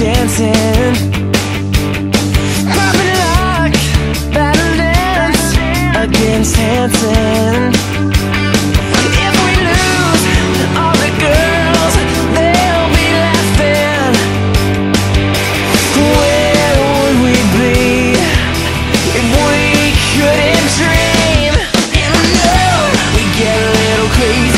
dancing. Popping lock, battle dance Against Hanson. If we lose all the girls They'll be laughing. Where would we be If we couldn't dream? We get a little crazy.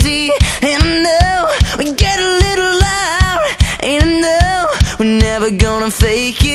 Crazy And I know we get a little loud. And I know we're never gonna fake